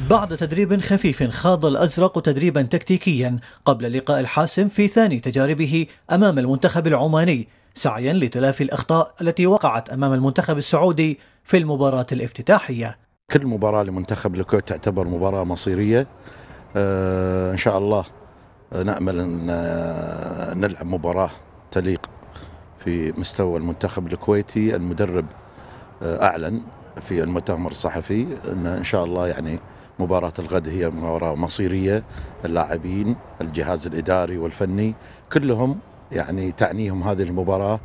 بعد تدريب خفيف خاض الأزرق تدريبا تكتيكيا قبل لقاء الحاسم في ثاني تجاربه أمام المنتخب العماني سعيا لتلافي الأخطاء التي وقعت أمام المنتخب السعودي في المباراة الافتتاحية. كل مباراة لمنتخب الكويت تعتبر مباراة مصيرية. آه إن شاء الله نأمل أن آه، نلعب مباراة تليق في مستوى المنتخب الكويتي. المدرب آه، أعلن في المؤتمر الصحفي أن إن شاء الله يعني مباراة الغد هي مباراة مصيرية اللاعبين الجهاز الإداري والفني كلهم يعني تعنيهم هذه المباراة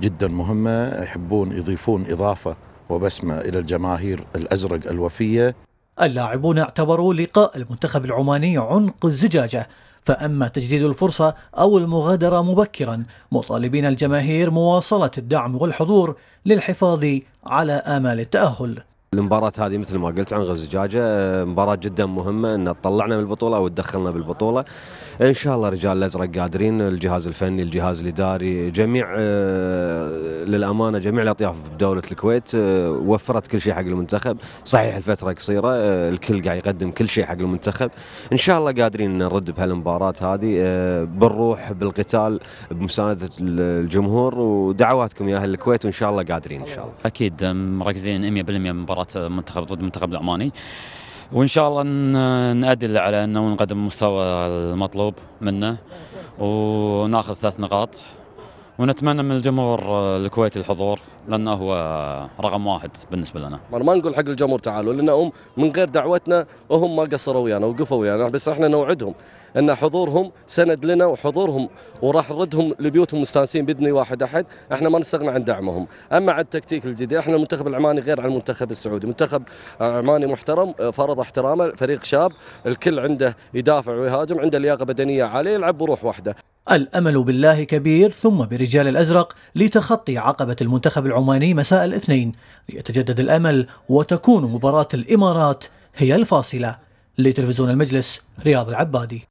جدا مهمة يحبون يضيفون إضافة وبسمة إلى الجماهير الأزرق الوفية. اللاعبون اعتبروا لقاء المنتخب العماني عنق الزجاجة فأما تجديد الفرصة أو المغادرة مبكرا مطالبين الجماهير مواصلة الدعم والحضور للحفاظ على آمال التأهل. المباراة هذه مثل ما قلت عن غز زجاجة مباراة جدا مهمة إن تطلعنا من البطولة أو تدخلنا بالبطولة. إن شاء الله رجال الأزرق قادرين الجهاز الفني، الجهاز الإداري، جميع آه، للأمانة جميع الأطياف بدولة الكويت آه، وفرت كل شيء حق المنتخب، صحيح الفترة قصيرة آه، الكل قاعد يقدم كل شيء حق المنتخب. إن شاء الله قادرين نرد بهالمباراة هذه بالروح بالقتال بمساندة الجمهور ودعواتكم يا أهل الكويت وإن شاء الله قادرين إن شاء الله. أكيد مركزين 100% مباراة مباراه منتخب ضد المنتخب العماني وإن شاء الله نأدي على أنه نقدم المستوى المطلوب منه وناخذ ثلاث نقاط. ونتمنى من الجمهور الكويتي الحضور لأنه هو رقم واحد بالنسبة لنا. ما نقول حق الجمهور تعالوا لانهم من غير دعوتنا وهم ما قصروا ويانا وقفوا ويانا بس إحنا نوعدهم إن حضورهم سند لنا وحضورهم وراح نردهم لبيوتهم مستانسين بإذن واحد أحد، إحنا ما نستغنى عن دعمهم، أما عن التكتيك الجديد إحنا المنتخب العماني غير عن المنتخب السعودي، منتخب عماني محترم فرض احترامه، فريق شاب، الكل عنده يدافع ويهاجم، عنده لياقة بدنية عالية، يلعب بروح واحدة. الأمل بالله كبير ثم برجال الأزرق لتخطي عقبة المنتخب العماني مساء الاثنين. ليتجدد الأمل وتكون مباراة الإمارات هي الفاصلة. لتلفزيون المجلس رياض العبادي.